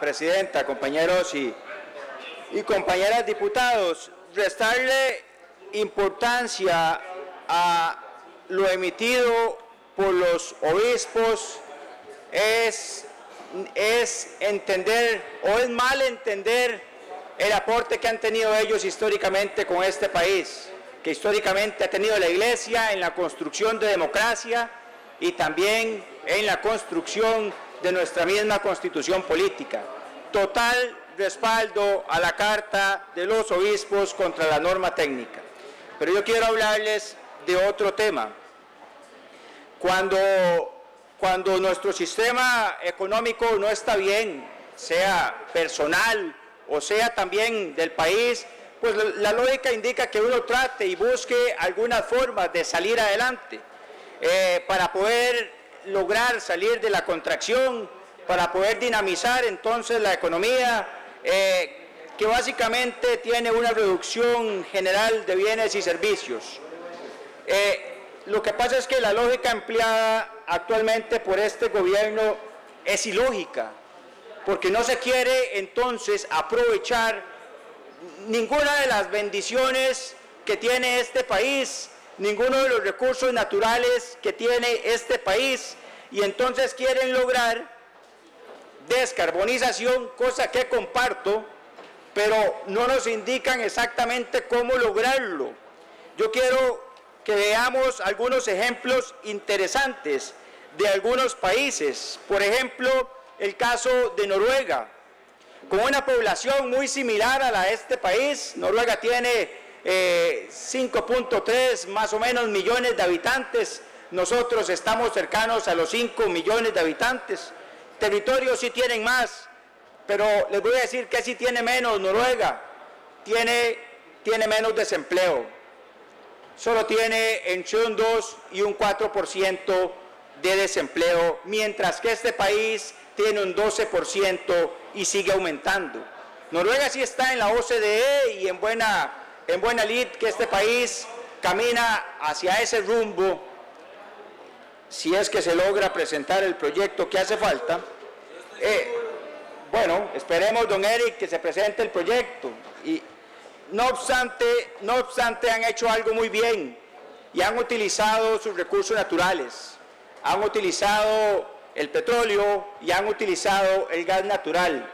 Presidenta, compañeros y, y compañeras diputados, restarle importancia a lo emitido por los obispos es, es entender o es mal entender el aporte que han tenido ellos históricamente con este país, que históricamente ha tenido la Iglesia en la construcción de democracia y también en la construcción de nuestra misma constitución política. Total respaldo a la Carta de los Obispos contra la norma técnica. Pero yo quiero hablarles de otro tema. Cuando, cuando nuestro sistema económico no está bien, sea personal o sea también del país, pues la lógica indica que uno trate y busque algunas formas de salir adelante eh, para poder lograr salir de la contracción, para poder dinamizar entonces la economía, eh, que básicamente tiene una reducción general de bienes y servicios. Eh, lo que pasa es que la lógica empleada actualmente por este gobierno es ilógica, porque no se quiere entonces aprovechar ninguna de las bendiciones que tiene este país, ninguno de los recursos naturales que tiene este país, y entonces quieren lograr descarbonización, cosa que comparto, pero no nos indican exactamente cómo lograrlo. Yo quiero que veamos algunos ejemplos interesantes de algunos países. Por ejemplo, el caso de Noruega, con una población muy similar a la de este país. Noruega tiene 5.3 eh, más o menos millones de habitantes. Nosotros estamos cercanos a los 5 millones de habitantes. Territorios sí tienen más, pero les voy a decir que sí tiene menos Noruega. Tiene, tiene menos desempleo solo tiene entre un 2 y un 4% de desempleo, mientras que este país tiene un 12% y sigue aumentando. Noruega sí está en la OCDE y en buena, en buena lid que este país camina hacia ese rumbo, si es que se logra presentar el proyecto que hace falta. Eh, bueno, esperemos, don Eric, que se presente el proyecto. Y, no obstante, no obstante, han hecho algo muy bien y han utilizado sus recursos naturales. Han utilizado el petróleo y han utilizado el gas natural.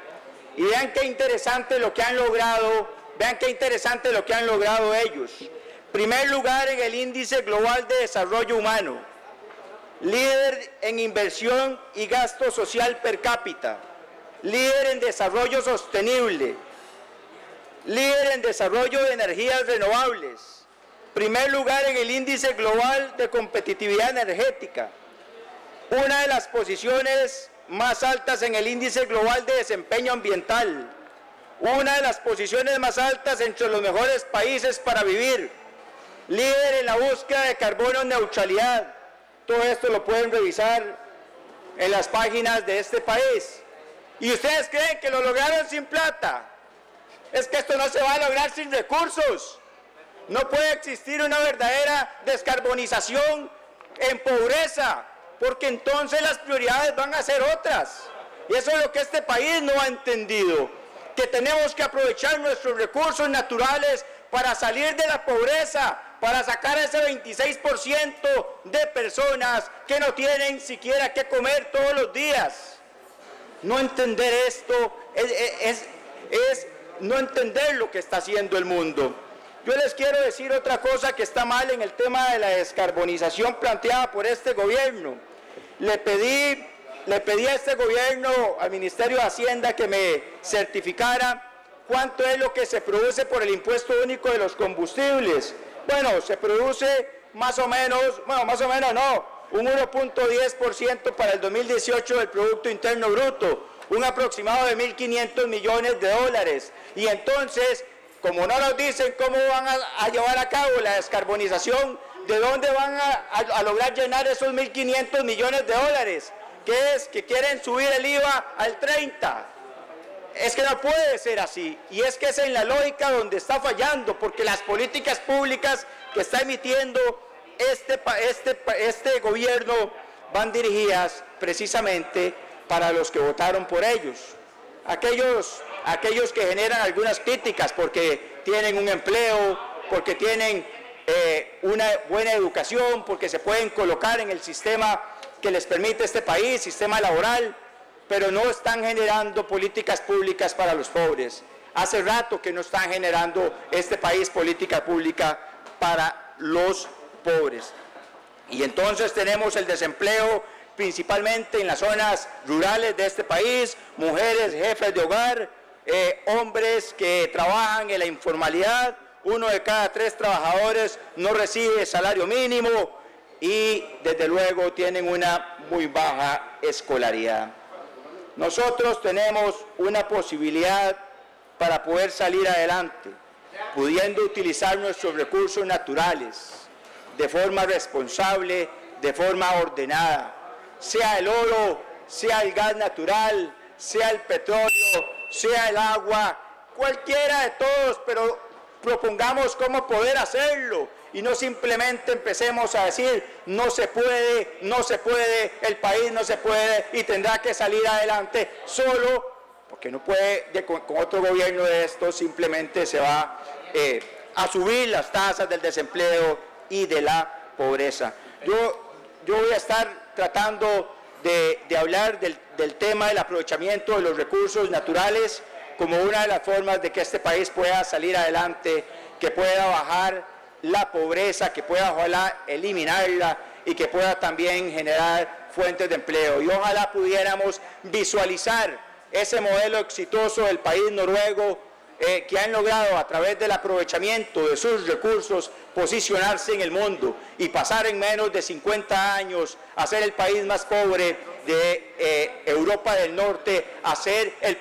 Y vean qué interesante lo que han logrado, vean qué interesante lo que han logrado ellos. Primer lugar en el índice global de desarrollo humano. Líder en inversión y gasto social per cápita. Líder en desarrollo sostenible líder en desarrollo de energías renovables, primer lugar en el índice global de competitividad energética, una de las posiciones más altas en el índice global de desempeño ambiental, una de las posiciones más altas entre los mejores países para vivir, líder en la búsqueda de carbono neutralidad. Todo esto lo pueden revisar en las páginas de este país. ¿Y ustedes creen que lo lograron sin plata? es que esto no se va a lograr sin recursos. No puede existir una verdadera descarbonización en pobreza, porque entonces las prioridades van a ser otras. Y eso es lo que este país no ha entendido, que tenemos que aprovechar nuestros recursos naturales para salir de la pobreza, para sacar ese 26% de personas que no tienen siquiera que comer todos los días. No entender esto es, es, es no entender lo que está haciendo el mundo. Yo les quiero decir otra cosa que está mal en el tema de la descarbonización planteada por este gobierno. Le pedí, le pedí a este gobierno, al Ministerio de Hacienda, que me certificara cuánto es lo que se produce por el impuesto único de los combustibles. Bueno, se produce más o menos, bueno, más o menos no, un 1.10% para el 2018 del Producto Interno Bruto, un aproximado de 1.500 millones de dólares. Y entonces, como no nos dicen cómo van a, llevar a cabo la descarbonización, ¿de dónde van a, lograr llenar esos 1.500 millones de dólares? ¿Qué es? Que quieren subir el IVA al 30. Es que no puede ser así. Y es que es en la lógica donde está fallando, porque las políticas públicas que está emitiendo este, este, este gobierno van dirigidas precisamente para los que votaron por ellos. aquellos, aquellos que generan algunas críticas porque tienen un empleo, porque tienen eh, una buena educación, porque se pueden colocar en el sistema que les permite este país, sistema laboral, pero no están generando políticas públicas para los pobres. Hace rato que no están generando este país política pública para los pobres. Y entonces tenemos el desempleo principalmente en las zonas rurales de este país, mujeres, jefes de hogar, eh, hombres que trabajan en la informalidad, uno de cada tres trabajadores no recibe salario mínimo y desde luego tienen una muy baja escolaridad. Nosotros tenemos una posibilidad para poder salir adelante, pudiendo utilizar nuestros recursos naturales de forma responsable, de forma ordenada, sea el oro, sea el gas natural, sea el petróleo, sea el agua, cualquiera de todos, pero propongamos cómo poder hacerlo y no simplemente empecemos a decir no se puede, no se puede, el país no se puede y tendrá que salir adelante solo porque no puede, con, otro gobierno de esto simplemente se va eh, a subir las tasas del desempleo y de la pobreza. Yo, yo voy a estar tratando de, hablar del, del tema del aprovechamiento de los recursos naturales como una de las formas de que este país pueda salir adelante, que pueda bajar la pobreza, que pueda ojalá eliminarla y que pueda también generar fuentes de empleo. Y ojalá pudiéramos visualizar ese modelo exitoso del país noruego eh, que han logrado a través del aprovechamiento de sus recursos posicionarse en el mundo y pasar en menos de 50 años a ser el país más pobre de eh, Europa del Norte, a ser el